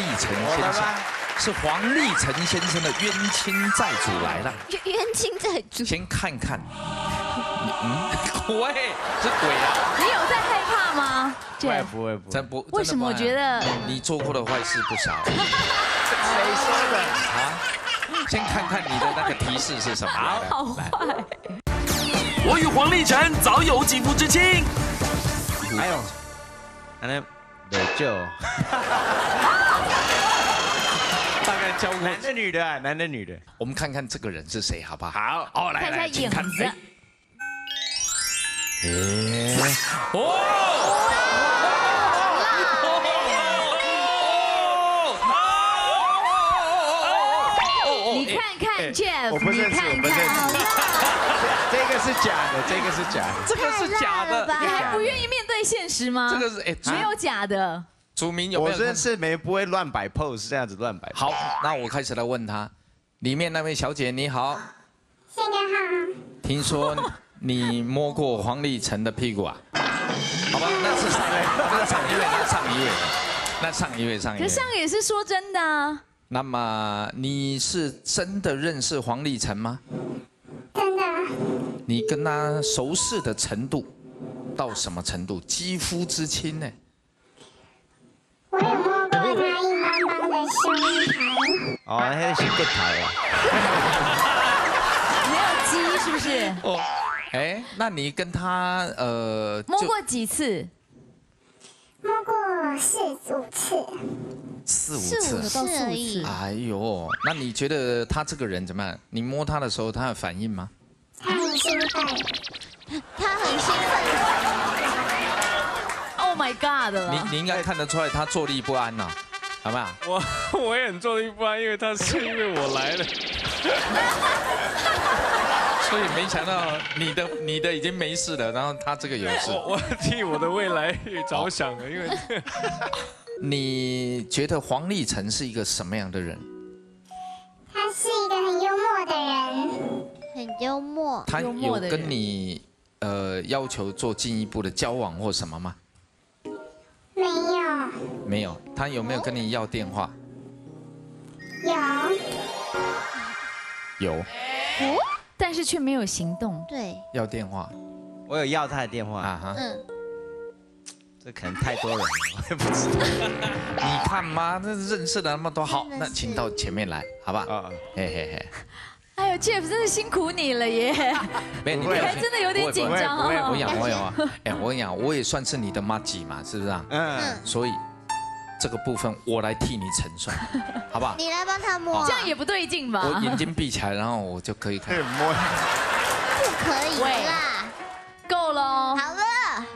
立成先生，是黄立成先生的冤亲债主来了。冤冤亲债主，先看看，你嗯，喂，是鬼啊！你有在害怕吗？不会不会不会，真不？为什么我觉得你做过的坏事不少谁说的？啊？先看看你的那个提示是什么。好坏？我与黄立成早有肌肤之亲。还有，反正没救。男的女的啊？男的女的？我们看看这个人是谁，好不好？好，哦，来看一下来，请看。影子。哎，哦你看看 Jeff，我不认识，你看我不认看，识。这个是假的，这个是假的。这个是假的，你还不愿意面对现实吗？这个是哎，没有假的。祖明有有看认？识没不会乱摆 pose，这样子乱摆。好，那我开始来问他，里面那位小姐你好，先生好，听说你摸过黄立成的屁股啊？好吧，那是上一位，那上一位，那上一位，那上一位，上一位可是。上也是说真的啊，那么你是真的认识黄立成吗？真的你跟他熟识的程度到什么程度？肌肤之亲呢？我哦，那是骨头啊。没有鸡是不是？哦，哎，那你跟他呃摸过几次？摸过四五次，四五四五次？而已。哎呦，那你觉得他这个人怎么样？你摸他的时候，他有反应吗？他很兴奋，他很兴奋，Oh my God！你你应该看得出来他坐立不安呐、好不好？我 我也很坐立不安，因为他是因为我来了。所以没想到你的你的已经没事了，然后他这个有事。我我替我的未来着想了，因为 你觉得黄立成是一个什么样的人？他是一个很幽默的人，很幽默。他有跟你呃要求做进一步的交往或什么吗？没有。他有没有跟你要电话？有有，但是却没有行动。对，要电话我有要他的电话，啊哈。嗯，这可能太多人了，我也不知道。你看嘛，这认识了那么多，好，那请到前面来，好吧？啊，嘿嘿嘿，哎呦，Jeff 真的辛苦你了耶！没有你还真的有点紧张不会不会哦我。讲我讲啊，哎，我跟你讲，我也算是你的妈吉嘛，是不是啊？嗯，所以这个部分我来替你承受，好不好？你来帮他摸啊，这样也不对劲吧？我眼睛闭起来，然后我就可以看开。始摸。不可以啦。够了。好了，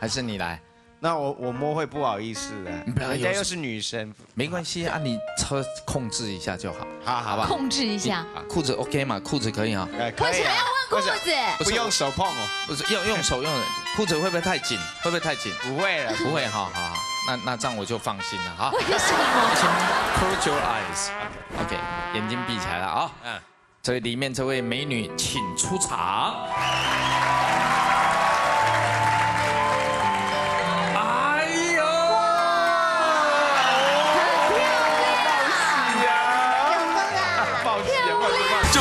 还是你来，那我我摸会不好意思的，你不要有人家又是女生，没关系啊，你车控制一下就好，好好吧？控制一下。啊裤子 OK 吗？裤子可以啊，呃可以啊，裤子，不用手碰哦，不是用用手用的，裤子会不会太紧？会不会太紧？不会了，不会，好好好，那那这样我就放心了，哈。为什么？请 close your eyes，OK，眼睛闭起来了啊。嗯，这里面这位美女，请出场。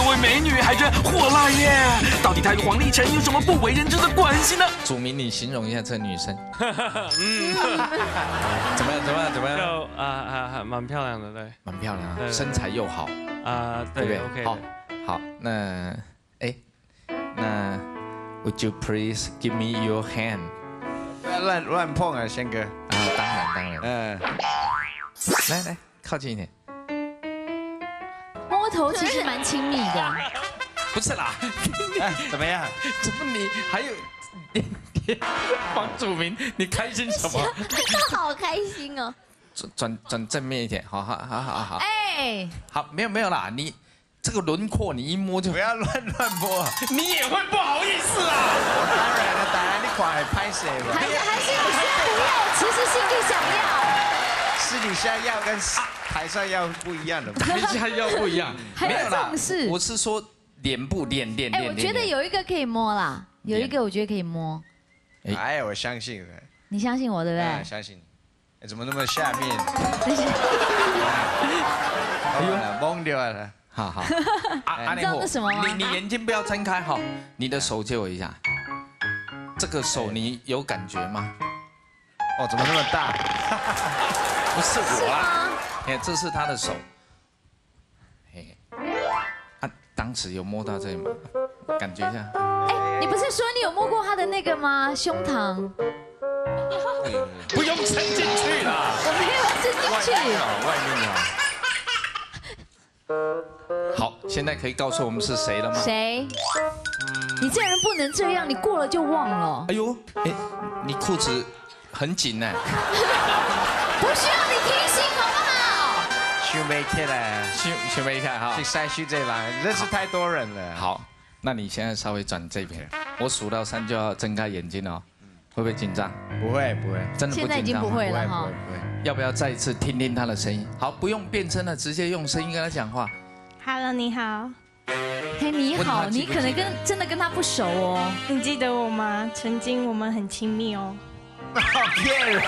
位美女还真火辣耶！到底她与黄立成有什么不为人知的关系呢？祖明，你形容一下这女生。嗯，怎么样？怎么样？怎么样？就啊啊还蛮漂亮的，对蛮漂亮啊，身材又好，啊对不对对 OK 好，好，那哎，那 Would you please give me your hand？不要乱乱碰啊，轩哥。啊，当然当然，嗯，来来，靠近一点。摸头其实蛮亲密的。不是啦，哎，怎么样？怎么你还有房祖明，你开心什么？他好开心哦。转转转正面一点，好好好好好哎，好，没有没有啦，你这个轮廓你一摸就不，要乱乱摸。你也会不好意思啊。当然了，当然你快拍谁了？还是还是你先不要，其实心里想要。私底下要跟台上要不一样的。台下要不一样，还有没有啦我是说脸部脸脸哎，脸。我觉得有一个可以摸啦，有一个我觉得可以摸。哎哎，我相信的，你相信我对不哎，对？相信你。哎怎么那么下面？哎呦，懵掉了。好好，阿 阿你知道那什么吗你你眼睛不要睁开哈，你的手借我一下。这个手你有感觉吗？哦，怎么那么大？不是是我？哎，这是他的手。嘿，啊，当时有摸到这里吗？感觉一下。哎，你不是说你有摸过他的那个吗？胸膛？不用伸进去啦。我没有伸进去。外面啊。好，现在可以告诉我们是谁了吗？谁？你这人不能这样，你过了就忘了。哎呦，哎，你裤子很紧呢。不需要你提醒，好不好？想没起来，学学没看哈去。晒须这栏，认识太多人了。，好，那你现在稍微转这边，我数到三就要睁开眼睛哦。会不会紧张？不会不会真的不现在已经紧张不会了哈不会不会。要不要再一次听听他的声音？好，不用变声了，直接用声音跟他讲话。Hello，你好，嘿，你好，记记你可能跟真的跟他不熟哦。你记得我吗？曾经我们很亲密哦。骗人！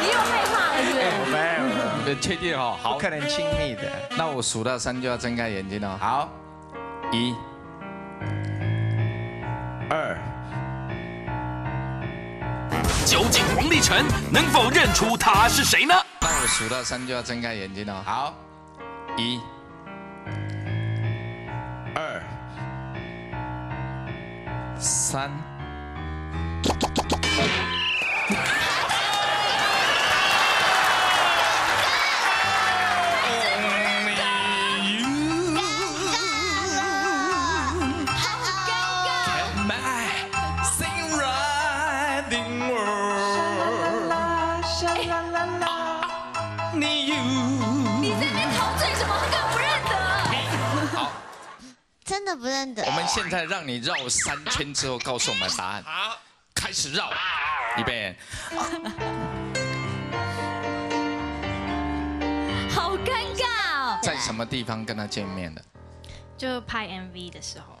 你又害怕了是不是？没有没有，呃，确定哦。好不，可能亲密的。那我数到三就要睁开眼睛哦。好，一、二，究竟黄立成能否认出他是谁呢？那我数到三就要睁开眼睛哦。好，一、二、三。现在让你绕三圈之后告诉我们答案。好，开始绕，预备。好尴尬哦。在什么地方跟他见面的就拍 MV 的时候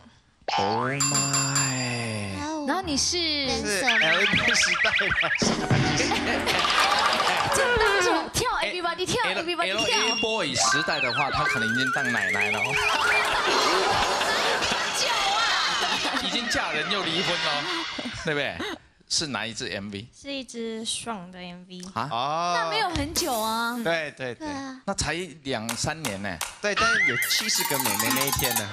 ，？Oh my！然后你是是人生 LED 时代的。这当什么？跳 everybody 跳 everybody 跳 A。boy 时代的话，他可能已经当奶奶了！已经嫁人又离婚了，对不对？是哪一支 MV 是一支爽的 MV。啊？哦那没有很久啊。对对对那才两三年呢。对，但是有七十个美眉那一天呢。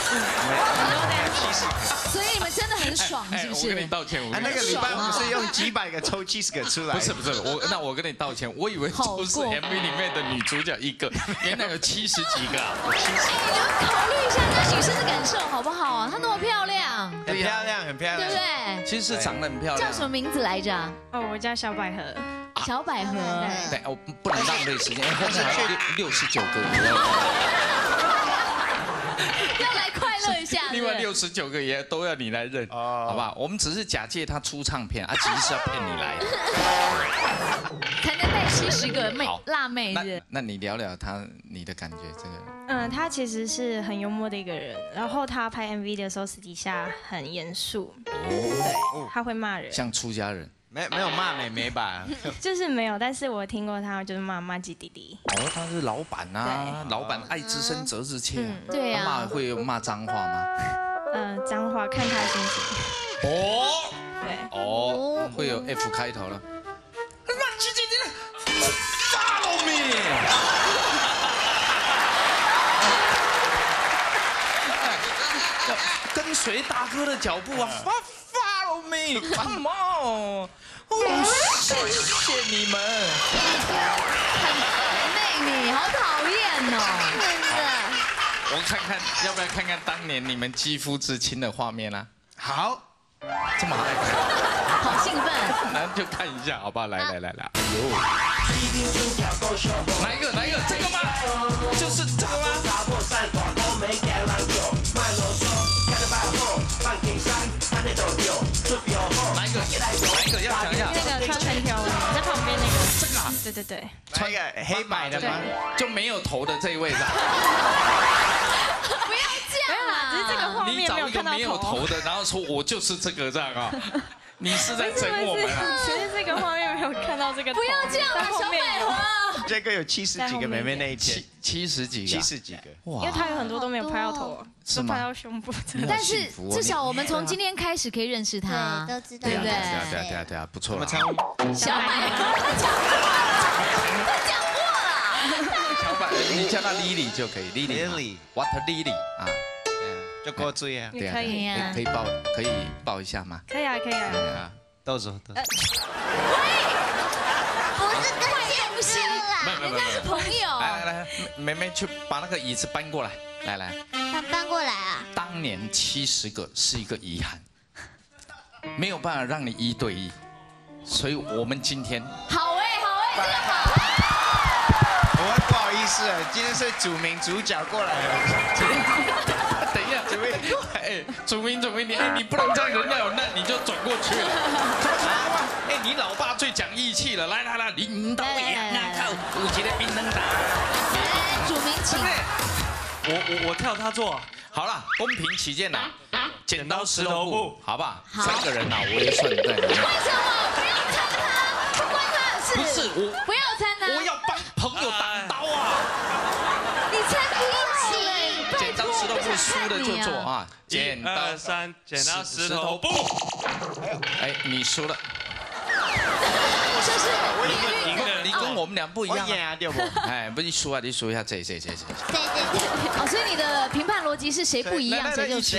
七十个。所以你们真的很爽，是不哎我跟你？道歉，我那个礼拜不是用几百个抽七十个出来？不是不是，我那我跟你道歉，我以为好就是 MV 里面的女主角一个，原来有七十几个啊。哎，你们考虑一下那女生的感受好不好啊？她那么漂亮，很漂亮，很漂亮对不。对？其实是长得很漂亮叫。什么名字来着啊？哦，我叫小百合。小百合。对，我不不能浪费时间，后面还有六六十九个也 要来快乐一下，另外六十九个也都要你来认，哦好不好？我们只是假借他出唱片啊，其实是要骗你来的。七十个妹辣妹那子。那你聊聊他你的感觉，这个。嗯，他其实是很幽默的一个人，然后他拍 MV 的时候私底下很严肃，对，他会骂人，像出家人。没没有骂妹妹吧？就是没有，但是我听过他就是骂骂鸡弟弟，哦，他是老板啊，老板爱之深责之切啊。嗯。对呀、骂会骂脏话吗？嗯，脏话看他心情，哦。对，哦，会有 F 开头了。随大哥的脚步啊，Fo-，Follow me，Come on。哦，谢谢你们。很内你，好讨厌哦。真的。我看看，要不要看看当年你们肌肤之亲的画面啊？好，这么爱看，好兴奋！那就看一下，好不好？来来来来，哎呦，哪一个？哪一个？这个吗？就是这个吗？对对对，穿一个黑白的吗？就没有头的这一位是吧？不要这样啊！只是这个画你找面没有看到一个没有头头，的，然后说我就是这个这样啊？你是在整我们啊？其实这个画面没有看到这个，不要这样啊，小百有合。这个有七十几个妹妹那一天七，七十几个啊，七十几个。哇因为他有很多都没有拍到头，是拍到胸部。但是至少我们从今天开始可以认识他对，。都知道对不对对啊对啊对啊对啊，不错了我们。称小百合，他讲过了，你叫他 Lily 就可以，Lily 嘛。Lily 啊，嗯就过追啊，也可以啊。可以抱可以抱一下吗？可以啊，可以啊。啊，豆子豆子。不是跟不行啦，人家是朋友。来来来，梅梅去把那个椅子搬过来，来来，搬搬过来啊，当年七十个是一个遗憾，没有办法让你一对一，所以我们今天好哎，好哎，这个好。今天是主名主角过来了。等一下，主名，哎，主名主明，你哎你不能这样，人家有难你就转过去了。哎，你老爸最讲义气了，来来来，领导演啊，靠，五级的兵能打。来，主名请。我我我跳他做，好了，公平起见呐，剪刀石头布布，好不好？好三个人呐，我也算在里面。为什么不要参他？不关他的事。不是我，不要参他。我要帮朋友挡刀啊！你才不要嘞！剪刀石头布，输的就做啊！剪刀三，剪刀石头布，哎，你输了，就是我赢了，你跟我们俩不一样啊。对不？哎，不是输啊，你输一下这这这这。对对对，哦，所以你的评判逻辑是谁不一样谁就一起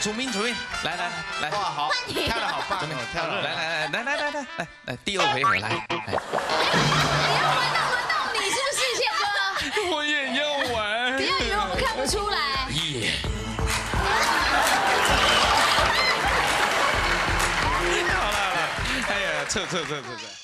主明主明，来来来来，哇，好，跳的好棒怎么样哦，？跳的 来来来来来来来来来，第二回合来，来，你要玩到轮到你是不是宪哥？我也要玩不。要以为我们看不出来。耶！好了好了，哎呀，撤撤撤撤撤。